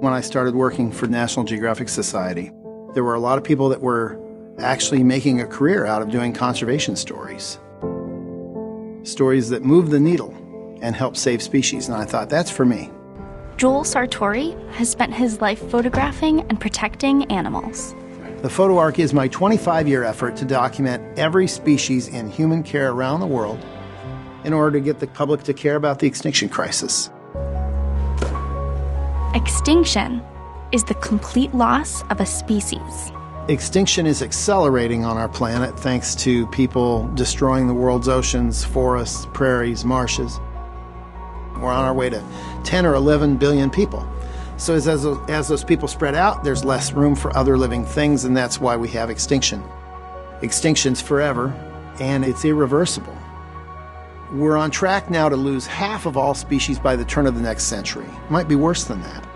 When I started working for National Geographic Society, there were a lot of people that were actually making a career out of doing conservation stories. Stories that move the needle and help save species. And I thought, that's for me. Joel Sartore has spent his life photographing and protecting animals. The Photo Ark is my 25 year effort to document every species in human care around the world in order to get the public to care about the extinction crisis. Extinction is the complete loss of a species. Extinction is accelerating on our planet thanks to people destroying the world's oceans, forests, prairies, marshes. We're on our way to 10 or 11 billion people. So as, as, as those people spread out, there's less room for other living things, and that's why we have extinction. Extinction's forever, and it's irreversible. We're on track now to lose half of all species by the turn of the next century. Might be worse than that.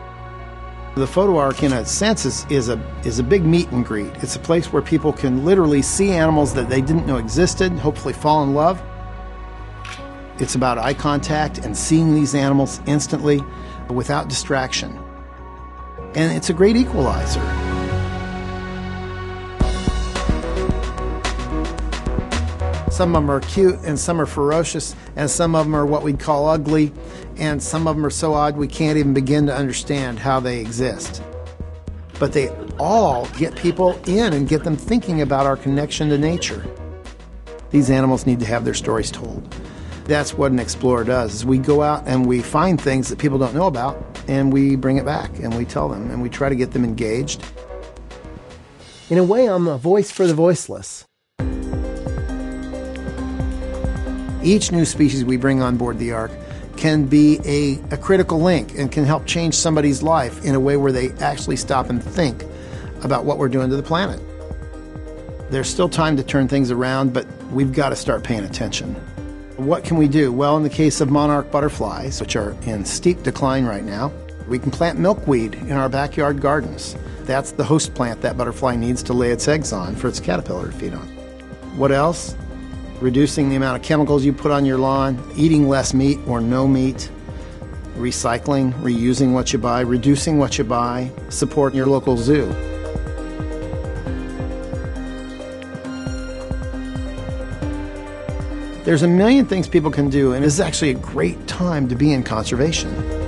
The photo ark, in a sense, is, is, a, is a big meet and greet. It's a place where people can literally see animals that they didn't know existed, hopefully fall in love. It's about eye contact and seeing these animals instantly without distraction. And it's a great equalizer. Some of them are cute and some are ferocious, and some of them are what we'd call ugly, and some of them are so odd we can't even begin to understand how they exist. But they all get people in and get them thinking about our connection to nature. These animals need to have their stories told. That's what an explorer does. Is we go out and we find things that people don't know about and we bring it back and we tell them and we try to get them engaged. In a way, I'm a voice for the voiceless. Each new species we bring on board the Ark can be a, a critical link and can help change somebody's life in a way where they actually stop and think about what we're doing to the planet. There's still time to turn things around, but we've got to start paying attention. What can we do? Well, in the case of monarch butterflies, which are in steep decline right now, we can plant milkweed in our backyard gardens. That's the host plant that butterfly needs to lay its eggs on for its caterpillar to feed on. What else? Reducing the amount of chemicals you put on your lawn, eating less meat or no meat, recycling, reusing what you buy, reducing what you buy, support your local zoo. There's a million things people can do, and this is actually a great time to be in conservation.